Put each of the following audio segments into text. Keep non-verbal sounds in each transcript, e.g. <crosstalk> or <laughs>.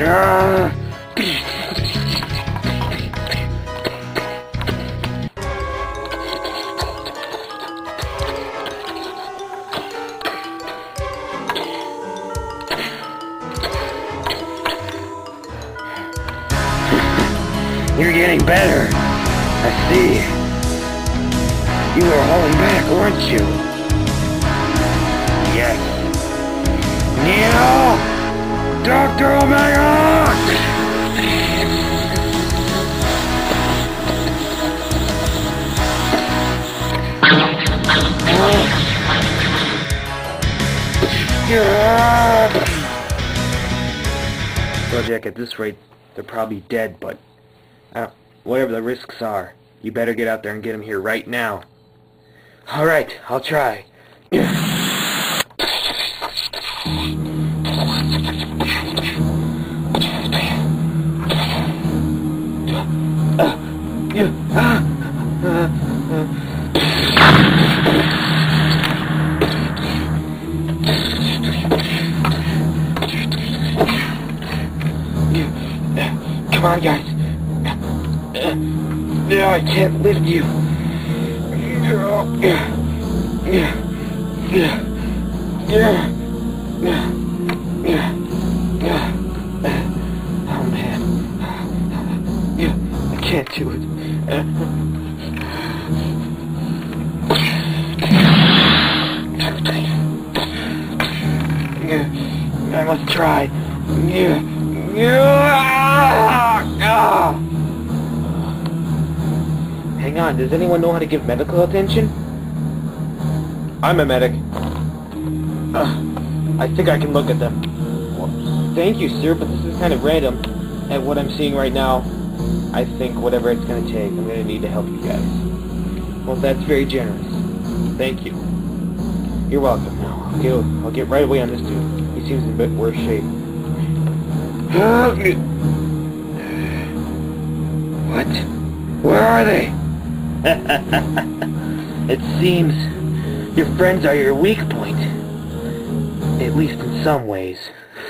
You're getting better. I see. You were holding back, weren't you? Dr. Omega! Well, Jack, at this rate, they're probably dead, but uh, whatever the risks are, you better get out there and get them here right now. All right, I'll try. <clears throat> Come on, guys. No, I can't lift you. Oh, man. I can't do it. I must try. Hang on, does anyone know how to give medical attention? I'm a medic. Uh, I think I can look at them. Well, thank you, sir, but this is kind of random. at what I'm seeing right now, I think whatever it's going to take, I'm going to need to help you guys. Well, that's very generous. Thank you. You're welcome. Get, I'll get right away on this dude. He seems in a bit worse shape. What? Where are they? <laughs> it seems your friends are your weak point. At least in some ways.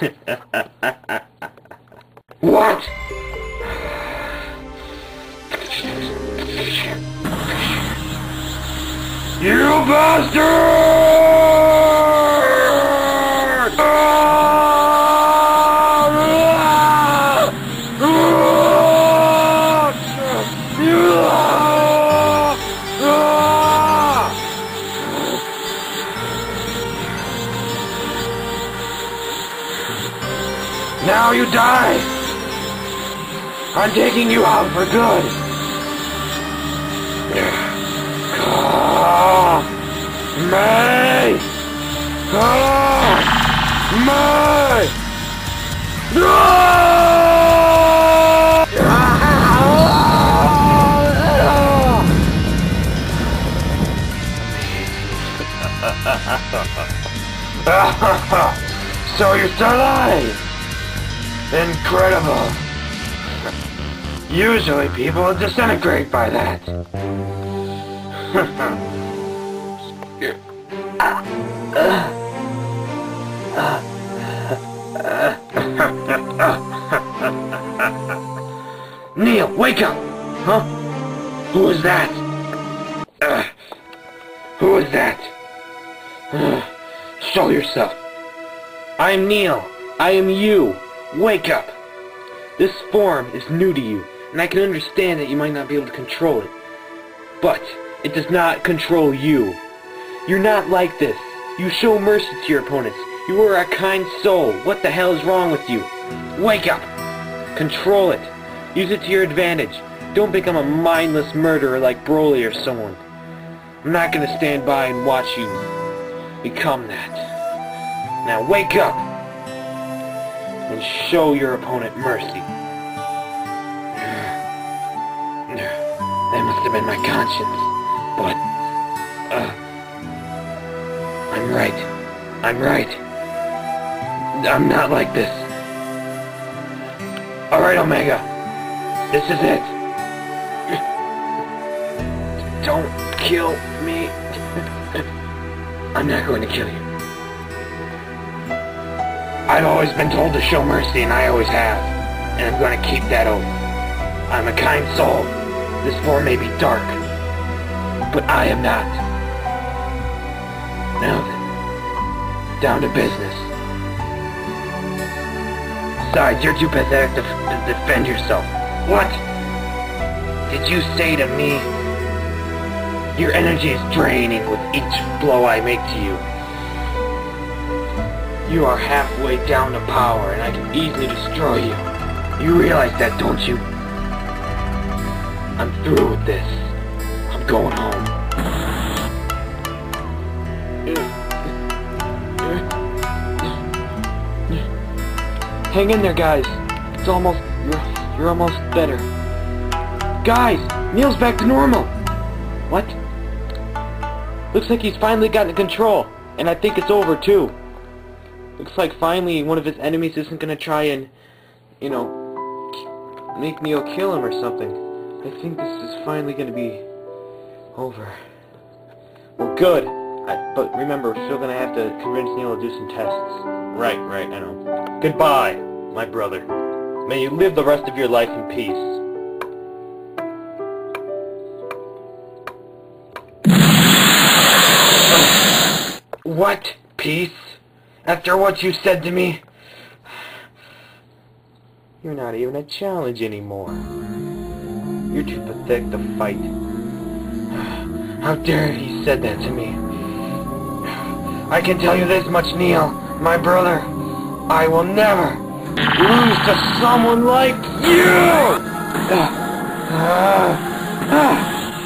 <laughs> what? You bastard! Now you die! I'm taking you out for good! May! Ah, May! so you're still alive! Incredible! Usually people disintegrate by that. <laughs> Neil, wake up! Huh? Who is that? Uh, who is that? Uh, show yourself. I'm Neil. I am you. Wake up! This form is new to you, and I can understand that you might not be able to control it. But it does not control you. You're not like this. You show mercy to your opponents. You are a kind soul. What the hell is wrong with you? Wake up! Control it. Use it to your advantage. Don't become a mindless murderer like Broly or someone. I'm not gonna stand by and watch you become that. Now wake up! and show your opponent mercy. <sighs> That must have been my conscience. But, uh, I'm right. I'm right. I'm not like this. Alright, Omega. This is it. Don't kill me. I'm not going to kill you. I've always been told to show mercy, and I always have. And I'm going to keep that oath. I'm a kind soul. This form may be dark, but I am not. Now down to business. Besides, you're too pathetic to, to defend yourself. What? Did you say to me? Your energy is draining with each blow I make to you. You are halfway down to power, and I can easily destroy you. You realize that, don't you? I'm through with this. I'm going home. Hang in there, guys. It's almost... You're, you're almost better. Guys! Neil's back to normal! What? Looks like he's finally gotten control. And I think it's over, too. Looks like finally one of his enemies isn't gonna try and, you know, make Neil kill him or something. I think this is finally gonna be over. Well, good. I, but remember, we're still gonna have to convince Neil to do some tests. Right, right, I know. Goodbye, my brother. May you live the rest of your life in peace. What? Peace? After what you said to me? You're not even a challenge anymore. You're too pathetic to fight. How dare he said that to me? I can tell you this much, Neil, my brother. I will never lose to someone like you!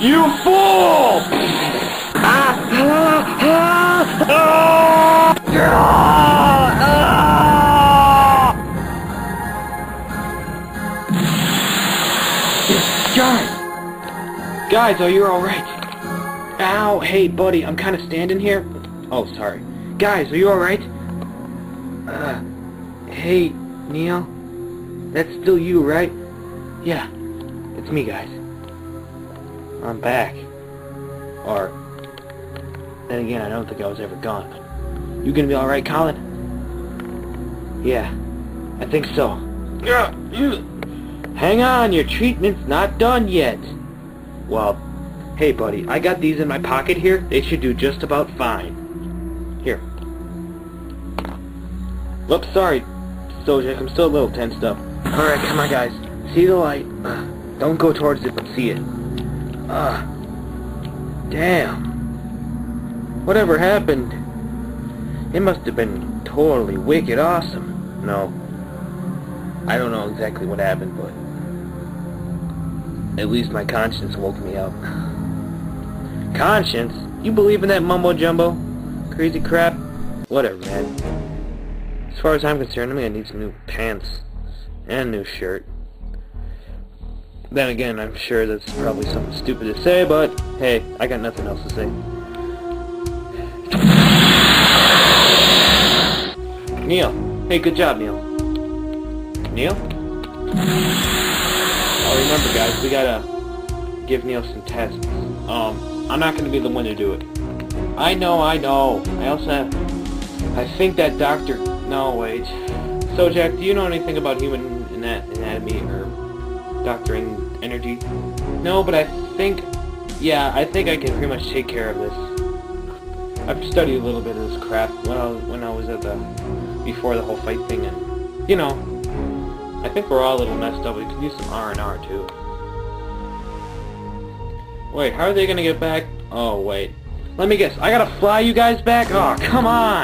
you fool! Guys! Guys, are you alright? Ow, hey buddy, I'm kinda standing here. Oh, sorry. Guys, are you alright? Uh, hey, Neil? That's still you, right? Yeah, it's me, guys. I'm back. Or, then again, I don't think I was ever gone. You gonna be alright, Colin? Yeah, I think so. Yeah, you... Hang on, your treatment's not done yet. Well, hey buddy, I got these in my pocket here. They should do just about fine. Here. Whoops, sorry, Sojak. I'm still a little tensed up. Alright, come on, guys. See the light. Don't go towards it, but see it. Ah. Uh, damn. Whatever happened? It must have been totally wicked awesome. No. I don't know exactly what happened, but... At least my conscience woke me up. <sighs> Conscience? You believe in that mumbo-jumbo? Crazy crap? Whatever, man. As far as I'm concerned, I'm gonna need some new pants. And a new shirt. Then again, I'm sure that's probably something stupid to say, but hey, I got nothing else to say. Neil. Hey, good job, Neil. Neil? Oh, remember, guys, we gotta give Neil some tests. Um, I'm not gonna be the one to do it. I know, I know. I also have... I think that doctor... No, wait. So, Jack, do you know anything about human anatomy or doctoring energy? No, but I think... Yeah, I think I can pretty much take care of this. I've studied a little bit of this crap when I was, when I was at the... Before the whole fight thing, and... You know, I think we're all a little messed up. We could use some R&R, too. Wait, how are they gonna get back? Oh, wait. Let me guess. I gotta fly you guys back? Oh, come on!